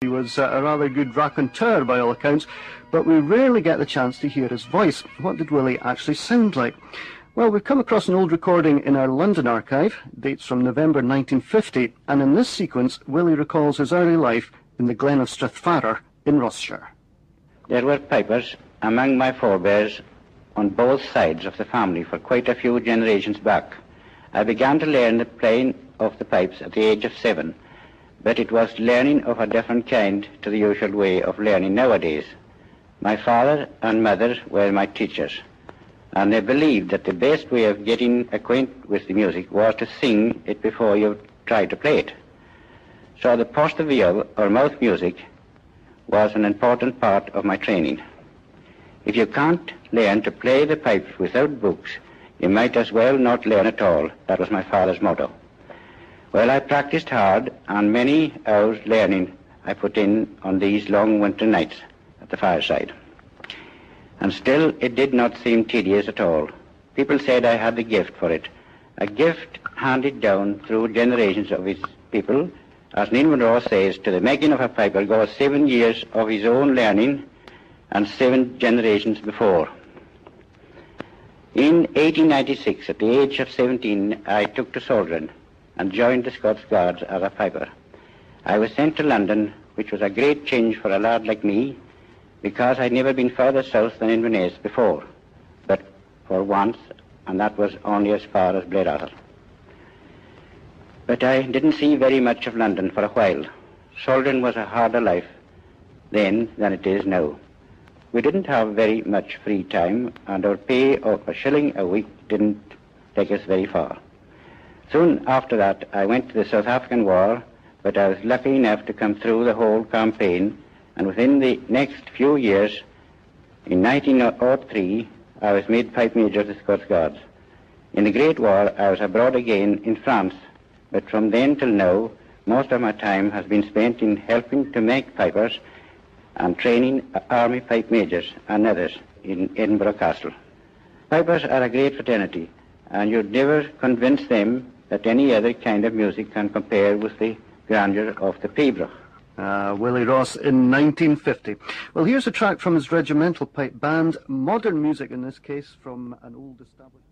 He was uh, a rather good raconteur by all accounts, but we rarely get the chance to hear his voice. What did Willie actually sound like? Well, we've come across an old recording in our London archive, dates from November 1950, and in this sequence, Willie recalls his early life in the Glen of Strathfarrar in Rossshire. There were pipers among my forebears on both sides of the family for quite a few generations back. I began to learn the playing of the pipes at the age of seven but it was learning of a different kind to the usual way of learning nowadays. My father and mother were my teachers, and they believed that the best way of getting acquainted with the music was to sing it before you tried to play it. So the puirt or mouth music, was an important part of my training. If you can't learn to play the pipes without books, you might as well not learn at all. That was my father's motto. Well, I practiced hard, and many hours learning I put in on these long winter nights at the fireside. And still it did not seem tedious at all. People said I had the gift for it, a gift handed down through generations of his people. As Neil Munro says, to the making of a piper goes seven years of his own learning and seven generations before. In 1896, at the age of 17, I took to soldiering and joined the Scots Guards as a piper. I was sent to London, which was a great change for a lad like me, because I'd never been further south than Inverness before, but for once, and that was only as far as Blair Castle. But I didn't see very much of London for a while. Soldiering was a harder life then than it is now. We didn't have very much free time, and our pay of a shilling a week didn't take us very far. Soon after that, I went to the South African War, but I was lucky enough to come through the whole campaign, and within the next few years, in 1903, I was made Pipe Major of the Scots Guards. In the Great War, I was abroad again in France, but from then till now, most of my time has been spent in helping to make pipers and training army pipe majors and others in Edinburgh Castle. Pipers are a great fraternity, and you'd never convince them that any other kind of music can compare with the grandeur of the pibroch. Uh, Willie Ross in 1950. Well, here's a track from his regimental pipe band, modern music in this case from an old established.